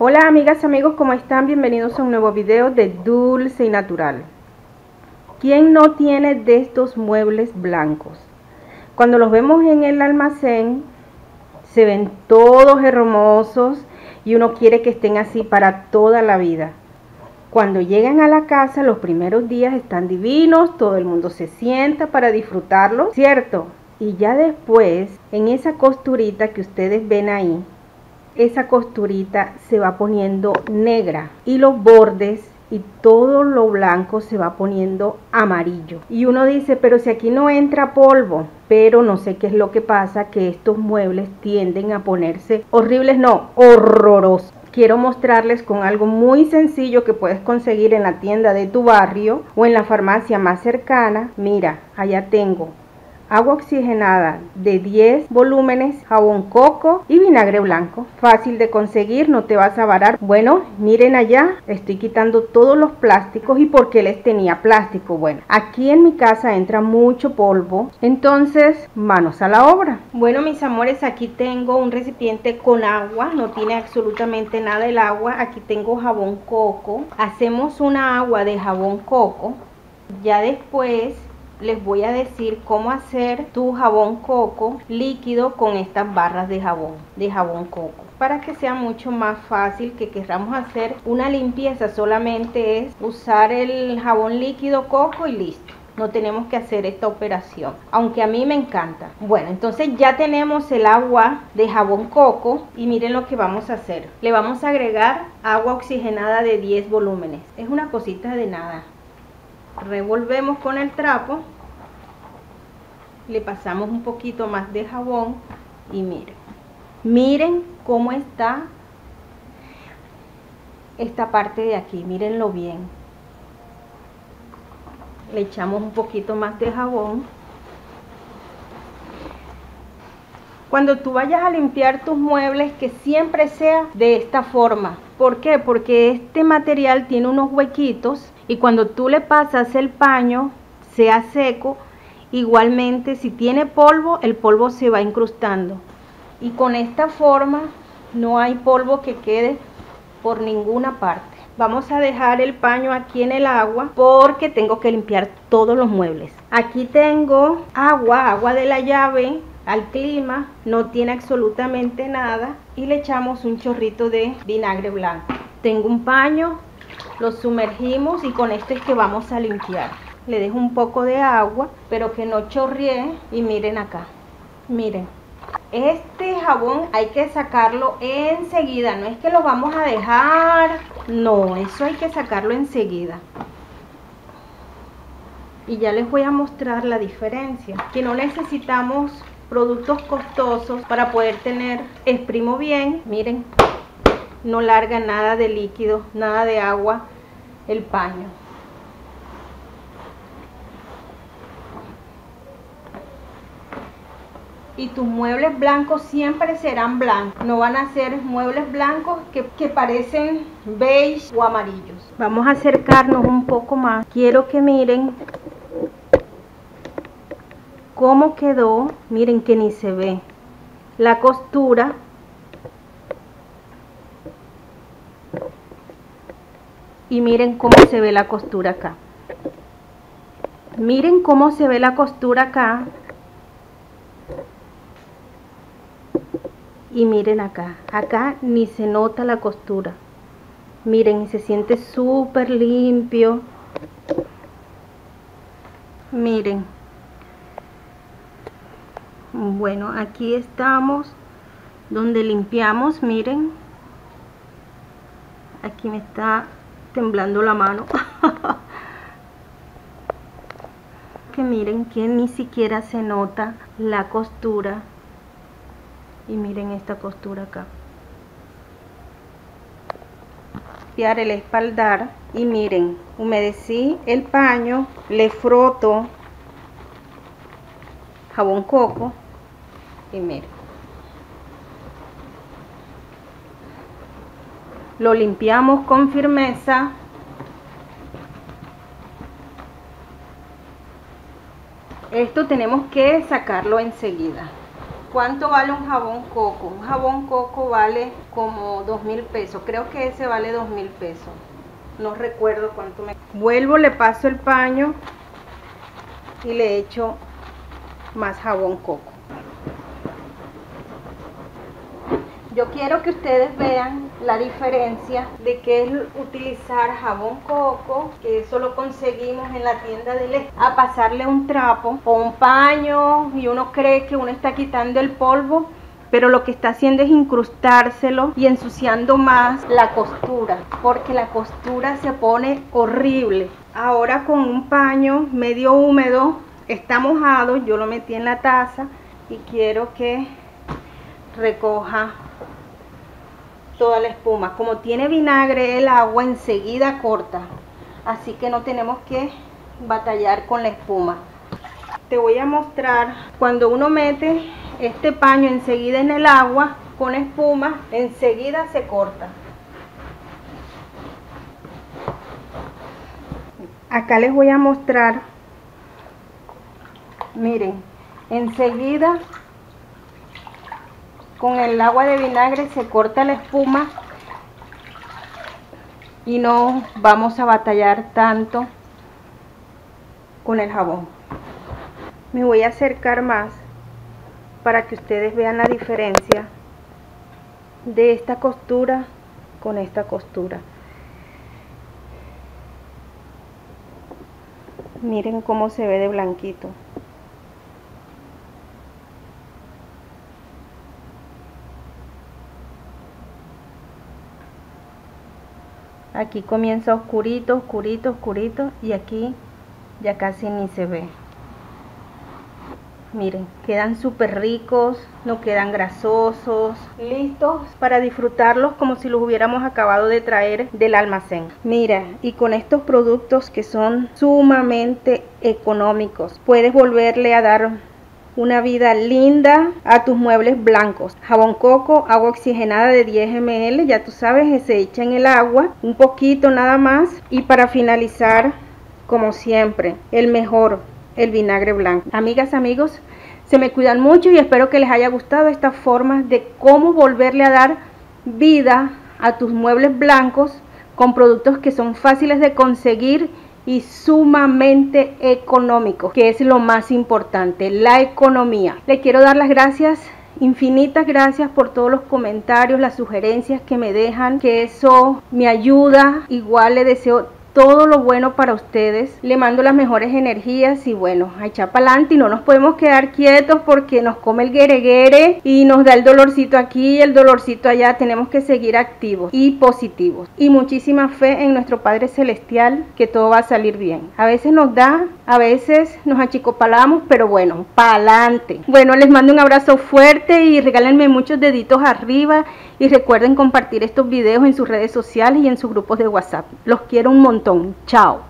Hola amigas, amigos, ¿cómo están? Bienvenidos a un nuevo video de Dulce y Natural. ¿Quién no tiene de estos muebles blancos? Cuando los vemos en el almacén, se ven todos hermosos y uno quiere que estén así para toda la vida. Cuando llegan a la casa, los primeros días están divinos, todo el mundo se sienta para disfrutarlo, ¿cierto? Y ya después, en esa costurita que ustedes ven ahí, esa costurita se va poniendo negra y los bordes y todo lo blanco se va poniendo amarillo. Y uno dice, pero si aquí no entra polvo, pero no sé qué es lo que pasa, que estos muebles tienden a ponerse horribles, no, horrorosos quiero mostrarles con algo muy sencillo que puedes conseguir en la tienda de tu barrio o en la farmacia más cercana. Mira, allá tengo agua oxigenada de 10 volúmenes, jabón coco y vinagre blanco. Fácil de conseguir, no te vas a varar. Bueno, miren allá, estoy quitando todos los plásticos y por qué les tenía plástico. Bueno, aquí en mi casa entra mucho polvo, entonces manos a la obra. Bueno, mis amores, aquí tengo un recipiente con agua, no tiene absolutamente nada el agua. Aquí tengo jabón coco. Hacemos una agua de jabón coco. Ya después les voy a decir cómo hacer tu jabón coco líquido con estas barras de jabón, de jabón coco. Para que sea mucho más fácil que queramos hacer una limpieza, solamente es usar el jabón líquido coco y listo. No tenemos que hacer esta operación aunque a mí me encanta. Bueno entonces ya tenemos el agua de jabón coco y miren lo que vamos a hacer. Le vamos a agregar agua oxigenada de 10 volúmenes. Es una cosita de nada revolvemos con el trapo le pasamos un poquito más de jabón y miren miren cómo está esta parte de aquí mírenlo bien. Le echamos un poquito más de jabón. Cuando tú vayas a limpiar tus muebles que siempre sea de esta forma. ¿por qué? porque este material tiene unos huequitos y cuando tú le pasas el paño sea seco igualmente si tiene polvo el polvo se va incrustando. Y con esta forma no hay polvo que quede por ninguna parte. Vamos a dejar el paño aquí en el agua porque tengo que limpiar todos los muebles. Aquí tengo agua agua de la llave al clima no tiene absolutamente nada y le echamos un chorrito de vinagre blanco. Tengo un paño lo sumergimos y con esto es que vamos a limpiar. Le dejo un poco de agua pero que no chorree y miren acá. Miren este jabón hay que sacarlo enseguida. No es que lo vamos a dejar. No eso hay que sacarlo enseguida. Y ya les voy a mostrar la diferencia que no necesitamos productos costosos para poder tener exprimo bien miren no larga nada de líquido, nada de agua el paño. Y tus muebles blancos siempre serán blancos, no van a ser muebles blancos que, que parecen beige o amarillos. Vamos a acercarnos un poco más. Quiero que miren cómo quedó. Miren que ni se ve la costura y miren cómo se ve la costura acá. Miren cómo se ve la costura acá. Y miren acá. Acá ni se nota la costura. Miren se siente súper limpio. Miren. Bueno aquí estamos donde limpiamos miren. Aquí me está temblando la mano. Que miren que ni siquiera se nota la costura. Y miren esta costura acá. Limpiar el espaldar y miren humedecí el paño le froto jabón coco y miren lo limpiamos con firmeza esto tenemos que sacarlo enseguida ¿Cuánto vale un jabón coco? Un jabón coco vale como dos mil pesos. Creo que ese vale dos mil pesos. No recuerdo cuánto me... Vuelvo, le paso el paño y le echo más jabón coco. Yo quiero que ustedes vean la diferencia de que es utilizar jabón coco, que eso lo conseguimos en la tienda de a pasarle un trapo o un paño y uno cree que uno está quitando el polvo, pero lo que está haciendo es incrustárselo y ensuciando más la costura, porque la costura se pone horrible. Ahora con un paño medio húmedo, está mojado, yo lo metí en la taza y quiero que recoja toda la espuma. Como tiene vinagre, el agua enseguida corta. Así que no tenemos que batallar con la espuma. Te voy a mostrar cuando uno mete este paño enseguida en el agua con espuma, enseguida se corta. Acá les voy a mostrar, miren, enseguida con el agua de vinagre se corta la espuma y no vamos a batallar tanto con el jabón. Me voy a acercar más para que ustedes vean la diferencia de esta costura con esta costura. Miren cómo se ve de blanquito aquí comienza oscurito oscurito oscurito y aquí ya casi ni se ve. Miren quedan súper ricos no quedan grasosos. Listos para disfrutarlos como si los hubiéramos acabado de traer del almacén. Mira y con estos productos que son sumamente económicos puedes volverle a dar una vida linda a tus muebles blancos. Jabón coco, agua oxigenada de 10 ml, ya tú sabes, se echa en el agua, un poquito nada más. Y para finalizar, como siempre, el mejor, el vinagre blanco. Amigas, amigos, se me cuidan mucho y espero que les haya gustado esta forma de cómo volverle a dar vida a tus muebles blancos con productos que son fáciles de conseguir y sumamente económico, que es lo más importante, la economía. Le quiero dar las gracias infinitas gracias por todos los comentarios, las sugerencias que me dejan, que eso me ayuda. Igual le deseo todo lo bueno para ustedes. Le mando las mejores energías y bueno, a echar para adelante y no nos podemos quedar quietos porque nos come el guereguere y nos da el dolorcito aquí el dolorcito allá. Tenemos que seguir activos y positivos. Y muchísima fe en nuestro Padre Celestial que todo va a salir bien. A veces nos da, a veces nos achicopalamos, pero bueno, para adelante. Bueno, les mando un abrazo fuerte y regálenme muchos deditos arriba y recuerden compartir estos videos en sus redes sociales y en sus grupos de WhatsApp. Los quiero un montón. Chao.